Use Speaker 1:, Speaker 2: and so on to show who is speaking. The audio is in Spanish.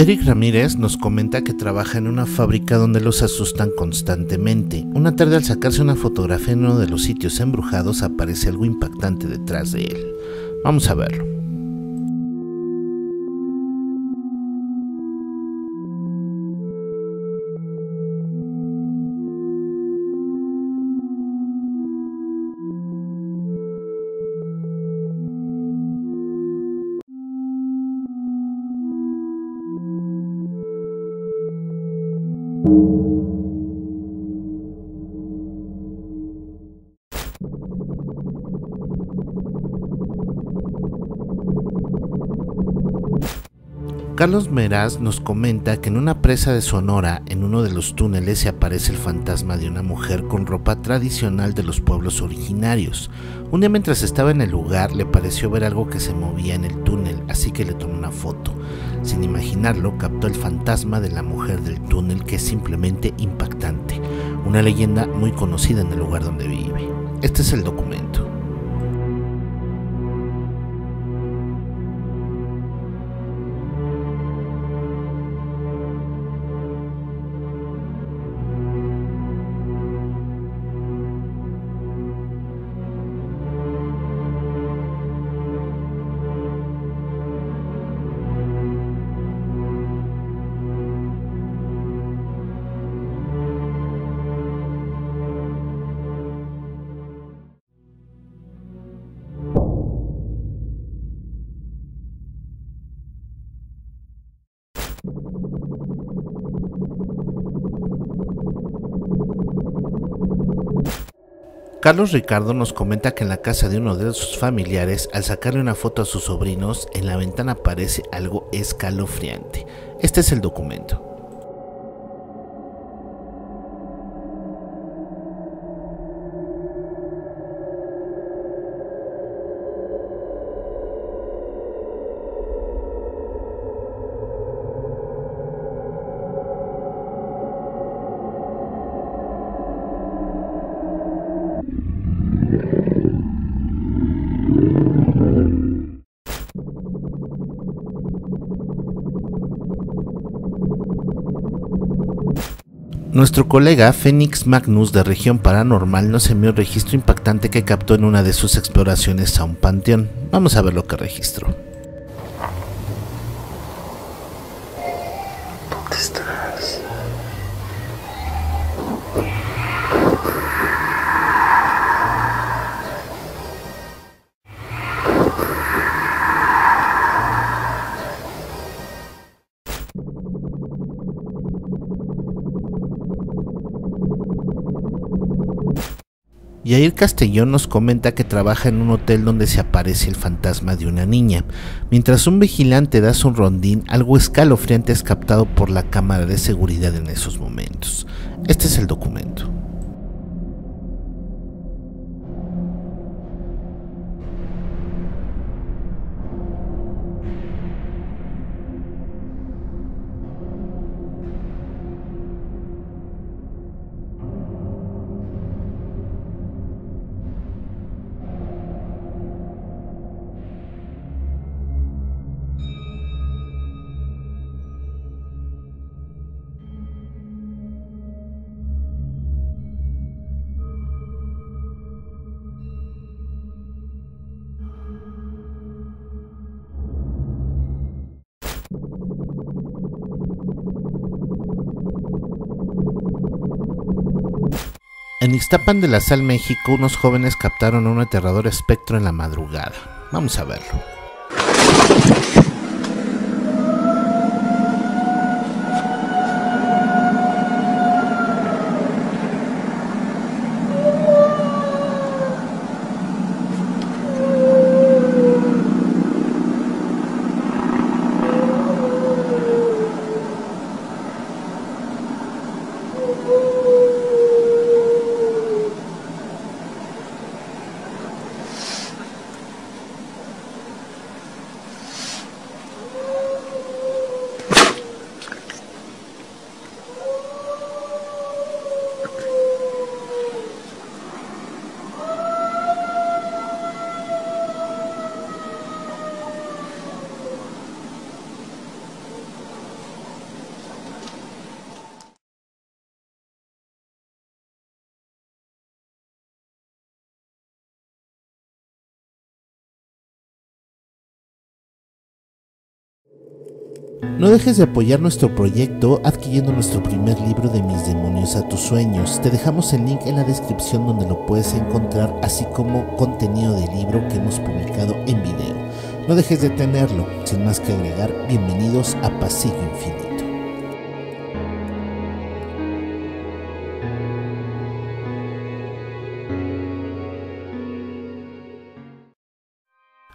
Speaker 1: Eric Ramírez nos comenta que trabaja en una fábrica donde los asustan constantemente. Una tarde al sacarse una fotografía en uno de los sitios embrujados aparece algo impactante detrás de él. Vamos a verlo. Carlos Meraz nos comenta que en una presa de Sonora, en uno de los túneles, se aparece el fantasma de una mujer con ropa tradicional de los pueblos originarios. Un día mientras estaba en el lugar, le pareció ver algo que se movía en el túnel, así que le tomó una foto. Sin imaginarlo, captó el fantasma de la mujer del túnel, que es simplemente impactante. Una leyenda muy conocida en el lugar donde vive. Este es el documento. Carlos Ricardo nos comenta que en la casa de uno de sus familiares, al sacarle una foto a sus sobrinos, en la ventana aparece algo escalofriante. Este es el documento. Nuestro colega Phoenix Magnus de Región Paranormal nos envió un registro impactante que captó en una de sus exploraciones a un panteón. Vamos a ver lo que registró. Yair Castellón nos comenta que trabaja en un hotel donde se aparece el fantasma de una niña. Mientras un vigilante da su rondín, algo escalofriante es captado por la cámara de seguridad en esos momentos. Este es el documento. En Ixtapan de la Sal, México, unos jóvenes captaron un aterrador espectro en la madrugada. Vamos a verlo. No dejes de apoyar nuestro proyecto adquiriendo nuestro primer libro de Mis demonios a tus sueños. Te dejamos el link en la descripción donde lo puedes encontrar, así como contenido de libro que hemos publicado en video. No dejes de tenerlo. Sin más que agregar, bienvenidos a Pasillo Infinito.